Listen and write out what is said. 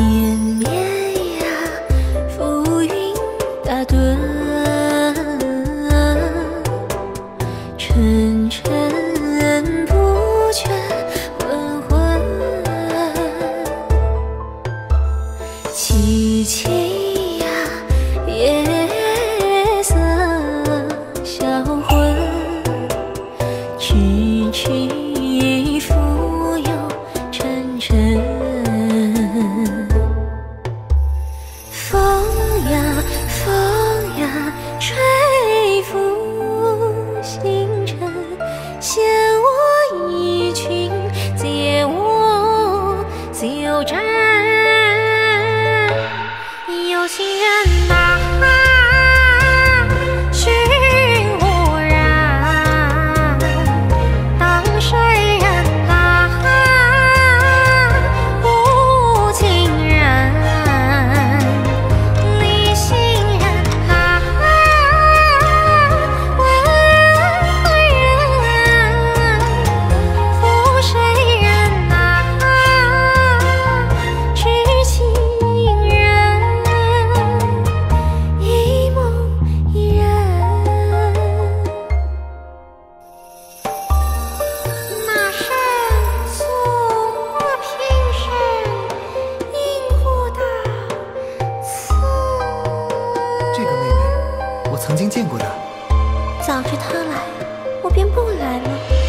绵绵呀，浮云打盹，沉沉不觉昏昏。凄凄呀，夜色销魂，凄凄。有心人？曾经见过的。早知他来我便不来了。